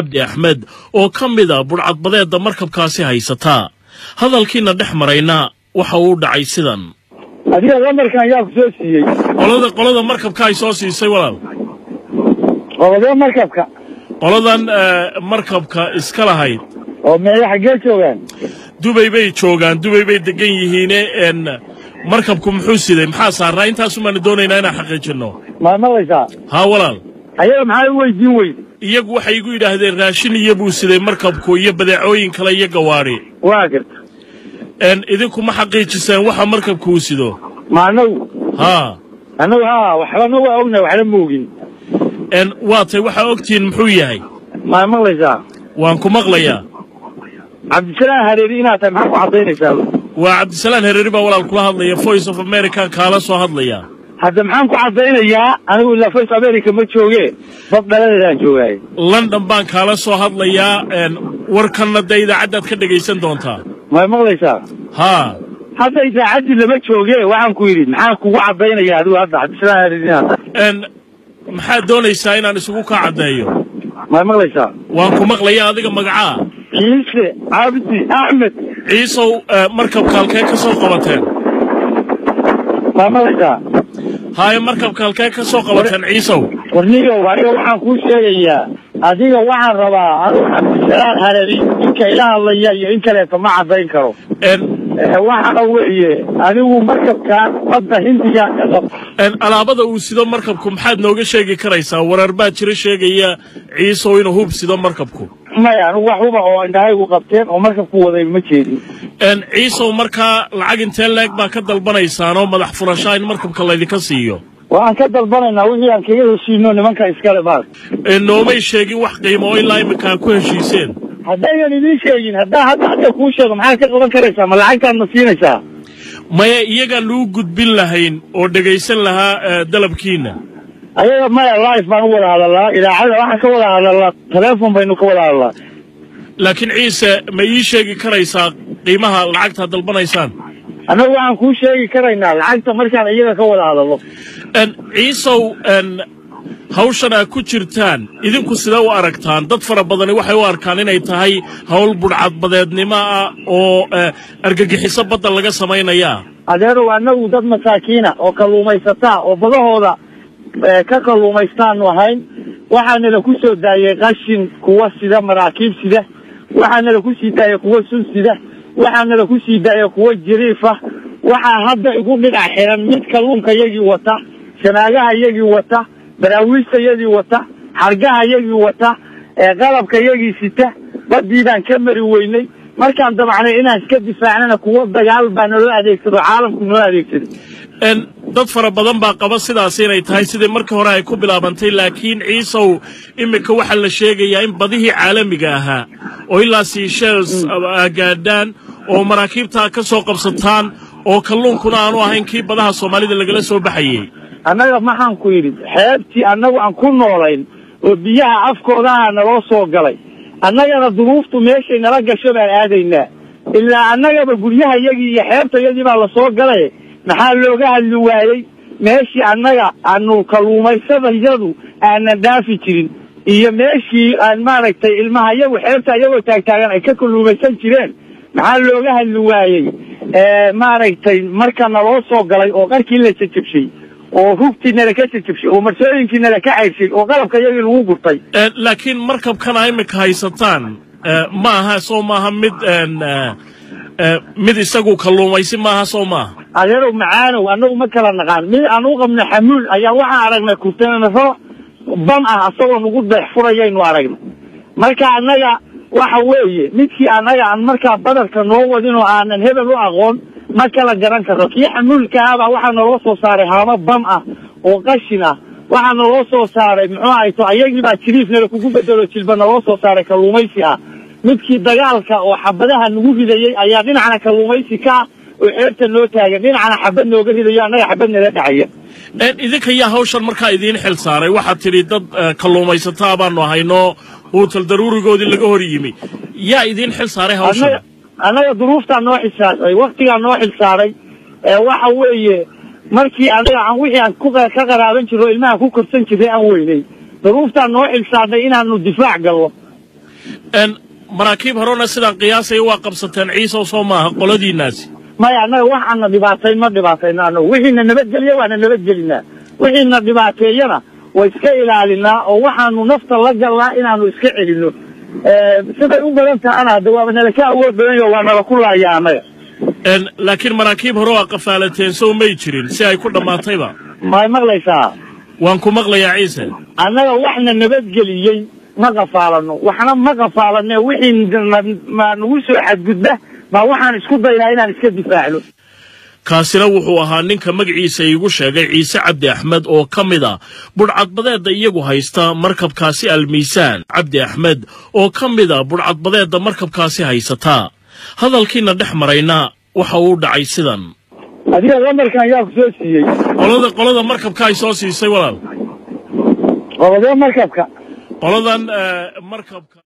cabdi axmed oo ka mid a budhcadbadeedda markabkaasi haysataa hadalkiina dhex marayna waxa uu dhacay sidan. Adiga lamarkan yaa ku soo siiyey. Qolada qolada markabka ay soo siisay walaal. Qobadee markabka? Qoladan markabka iska lahayd oo meeya xaggee joogaan? Dubay bay joogaan dubay bay degan yihiine n markabku muxuu siday? Maxaa saaraa intaasumaanu doonaynaa inaan xaqiijinno. Ma maqlaysaa haa walaal. Ayaga maxaa u weydiin weyde iyagu waxay igu yidhaahdeen raashin iyo buu siday markabku iyo badeecooyin kale iyo gawaadhi waa garta. N idinku ma xaqiijiseen waxa markabku uu sido? Ma anagu haa annagu haa waxbana waa ognahay waxna moogin n waa tay waxaa ogtihiin muxuu yahay? Ma maqlaysaa? Waan ku maqlayaa. Cabdisalaan hareeri inaad tahay maxaa ku caddaynaysaa? Waa cabdisalaan hereeri baa walaal kula hadlaya voice of america kaala soo hadlaya hadda maxaan ku caddaynayaa? Anigu ilaa voice america ma jooge. Bad dhaladeedaan joogaaye london baan kaala soo hadlayaa warkanna dee idaacaddaad ka dhegaysan doontaa. Ma maqlaysaa? Haa. Hadda idaacaddii lama jooge waxaan ku yidhi maxaan kugu caddaynayaa adigu hadda? N maxaad doonaysaa inaan isugu kaa caddeeyo? Ma maqlaysaa? Waan ku maqlaya adiga magacaa. Ciise cabdi axmed. Ciisow markabka halkee ka soo qabateen. Ma maqlaysaa haaye markabka halkee ka soo qabateen ciisow. Warnigow aniga waxaan kuu sheegayaa adiga waxaan rabaa anigu cabdisalaan hareeri ninka ila hadlaya iyo in kaleeto ma caddayn karo. N waxa weeye anigu markabkaan badda hindiga ka qab n alaabada uu sido markabku maxaad nooga sheegi karaysaa? Warar baa jira sheegaya ciisow inuu hub sido markabku maya anigu wax uba oo indhahaygu qabteen oo markabku waday ma jeedin. Ciisow markaa lacag intee leeg baa ka dalbanaysaan oo madax furashaa in markabka laydinka siiyo? Waxaan ka dalbanaynaa wixii aan kaga heshiino nimanka iskale maal noomay sheegin wax qiimo oo ilaa iminka ku heshiiseen. Haddaynan idiin sheegin haddaa hadda hadda kuu sheego maxaad ka qaban karaysaa? Ma lacagtaad ma siinaysaa? Maya iyagaan lagu gudbin lahayn oo dhegaysan lahaa dalabkiinna ayaga maya life baan u wada hadalnaa idaacada waxaan ka wada hadalnaa teleefon baynu ka wada hadalnaa laakiin ciise ma ii sheegi karaysaa qiimaha lacagtaad dalbanaysaan? Annagu waxaan kuu sheegi karaynaa lacagta markaan iyaga ka wada hadalno ciisow hawshan aad ku jirtaan. Idinku sidee u aragtaan. Dad fara badani waxay u arkaan inay tahay hawl budhcadbadeednimo ah oo argagixiso badda laga samaynayaa. Adeerow annagu dad masaakiina oo kalluumaysataa oo badahooda ka kalluumaystaanu ahayn waxaanala ku soo daayey qashin kuwa sida maraakiib sida waxaanala ku sii daayey kuwa sun sida waxaanala ku sii daayey kuwa jiriifa waxaa hadda igu dhinac xiran mid kalluunka yagii wata shanaagaha yagii wata baraawiista yagii wata xargaha yagii wata qalabka yagii sita badii baan ka mari weynay markaan dabacnay inaan iska difaacnana kuwo dagaal baa naloo adeegsado caalamku noo adeegsaday n dad fara badan baa qaba sidaas inay tahay sidii markii hore ay ku bilaabantay laakiin ciisow iminka waxaa la sheegayaa in badihii caalamiga ahaa oo ilaa seashels gaadhaan oo maraakiibtaa ka soo qabsataan oo kalluunkuna aanu ahayn kii badaha soomaalida lagala soo baxayey annaga maxaan ku yidhi xeebtii annagu aan ku noolayn oo biyaha afkoodaha naloo soo galay annagana duruuftu meeshay nala gasho baan aadaynaa. Ilaa annagaba guryaha yagii iyo xeebta yadii baa la soo galay maxaa looga hadli waayey meeshii annaga aanu kalluumaysadayadu aanan dhaafi jirin. Iyo meeshii aan maaragtay ilmaha yagu xeebta iyagoo taagtaagan ay ka kalluumaysan jireen. Maxaa looga hadli waayey maaragtay marka naloo soo galay oo qarkii la jajabshay oo rugtii nala ka jajabshay oo marsooyinkii nala ka cayrshay oo qalabka yagii lagu gurtay. Laakiin markabkana iminka haysataan ma aha soo maaha mid mid isagu kalluumaysi maaha soo maaha adeerow macaanow annagu ma kala naqaan. Mid aan u qabna xamuul ayaa waxaan aragnay kurtanaro ban ah asagoo nagu deex furayaynu aragnay marka annaga waxa weeye midkii annaga aan markaa badarka noo wadin oo aanan hebel u aqoon ma kala garan karno kii xamuulka ahabaa waxaa naloo soo saaray haamo bam ah oo qashin ah. Waxaa naloo soo saaray muxuu ahayto ayagiibaa jiriifnala kugu bedelo jilba naloo soo saaray kalluumaysi ah midkii dagaalka oo xabadaha nagu ridayey ayaa dhinacna kalluumaysi ka oo xeebta noo taagan dhinacna xabad nooga ridayo annaga xabad nala dhacaya. Idinka yaa hawshan markaa idiin xil saaray. Waxaad tidhi dad kalluumaysataa baanu ahayno huutal daruurigoodii laga hor yimi. Yaa idiin xil saaray hawshan? Annaga duruuftaa noo xilsaaray waktigaa noo xilsaaray waxa weeye markii anaga aan wixii aan ka qaraaban jirro ilmaha ku korsan jirray aan weynay. Duruuftaa noo xilsaarnay inaanu difaac galno maraakiib horena sidaan qiyaasaya waa qabsateen ciisow soo maaha qoladiinnaasi maya annaga waxaana dhibaatayn ma dhibaatayno annagu wixiina nabadgeliya waana nabadgelinaa wixiina dhibaateeyana way iska ilaalinaa oo waxaanu nafta la galnaa inaanu iska celinno siday u badan tahana hadda waaba nala ka awood badan yaho waa nala ku laaya annaga laakiin maraakiib hore waa qafaalateen sow may jirin si ay ku dhammaatayba may maqlaysaa waan ku maqlayaa ciise annaga waxna nabadgeliyey ma qafaalano waxna ma qafaalane wixii nagu soo xadgudba baa waxaan isku daynaa inaan iska difaacno kaasina wuxuu ahaa ninka magaciisa iigu sheegay ciise cabdi axmed oo ka mid a budhcadbadeedda iyagu haysta markabkaasi almiisaan. Cabdi axmed oo ka mid a budhcadbadeedda markabkaasi haysataa hadalkiina dhex marayna waxa uu dhacay sidan. Adiga lamarkan yaa ku soo siiyey. Qolada qolada markabka ay soo siisay walaal. Qobadee markabka qoladan markabka